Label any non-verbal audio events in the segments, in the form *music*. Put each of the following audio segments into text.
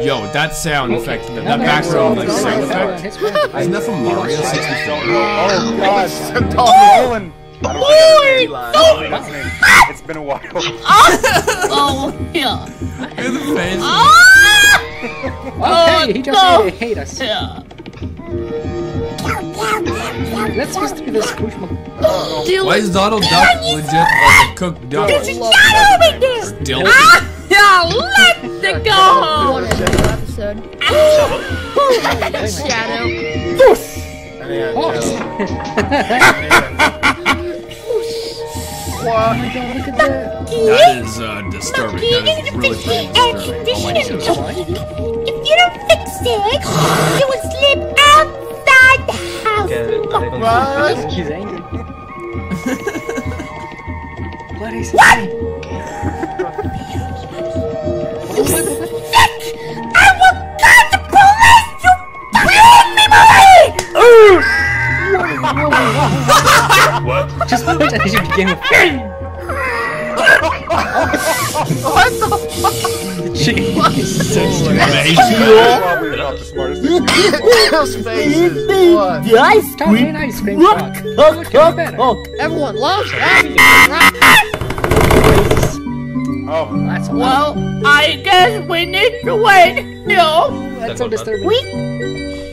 Yo, that sound effect, that, that background like sound effect. Isn't that from Mario 64? Oh god, *laughs* Tom Nolan. I don't think that's any line. It's been a while. Oh, *laughs* yeah. Look at the face. Oh, hey, he just no. uh, hate us. Yeah. Let's just do this push Why is Donald Duck legit like a cooked duck? Still? Yeah, let it go. One episode. Shadow. That is uh, disturbing. That is really pretty disturbing. Oh my goodness. If you don't fix it, you will slip outside the house. He's angry. *laughs* what is he saying? I will call the police! You bring me away! *laughs* Just wait until you begin with. *laughs* The chicken is so stupid. Probably not the smartest thing. Those faces. What? Ice Stop being ice cream truck. Cook, cook. Everyone loves it. Oh, That's. Well, I guess we need to wait. No. That's so disturbing.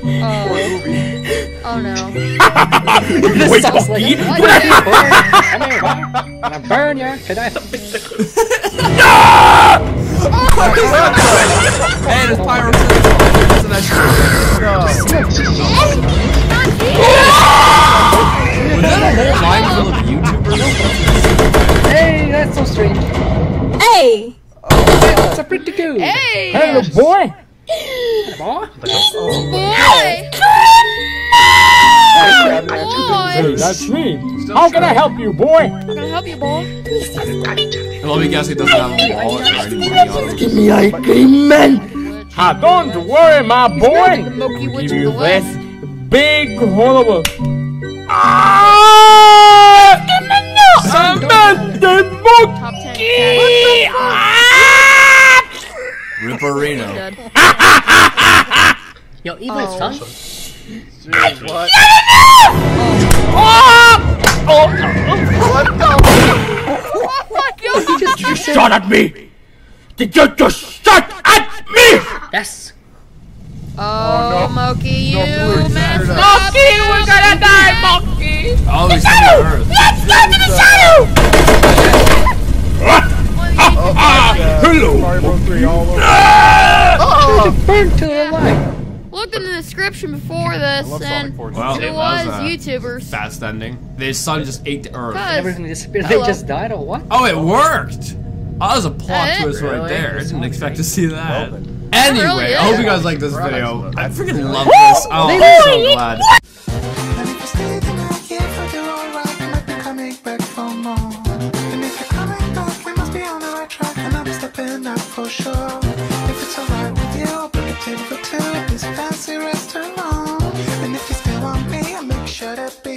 Oh, oh no. *laughs* This Wait, sounds like Bucky? Come here, boy. I'm gonna burn you to death. Hey, there's pyrotechnics. Hey! That's a pretty good. Hey! Hello, boy. Boy. Hey! Boy! That's me. How can I help you, boy? I'm gonna help you, boy. Let me guess, he doesn't have a wallet or any money on him. Give me ice cream, man. Ah, don't worry, my boy. Give you the West. this big horrible. Top Ripperino. Dead. *laughs* Yo, even Oh. son. What? Oh. Oh. *laughs* He *laughs* just you Shot at me! Did you just shot at me? yes. Oh, oh Mokey, you please. messed up. Monkey, we're gonna die, Monkey. Oh, he's on the earth. Let's go to the shadow! Hello. Mario Bros. 3 all over. Burn to the light. Looked in the description before this, and Well, it that was was, uh, YouTubers. Fast ending. The sun just ate the earth. Everything disappeared. They just died or what? Oh, it worked! Oh, that was a plot That is- twist right there. I didn't expect to see that. Well. Anyway, really I hope you guys like this video. I freaking love this. Oh, I'm so glad. And if you stay, then I care for you up. da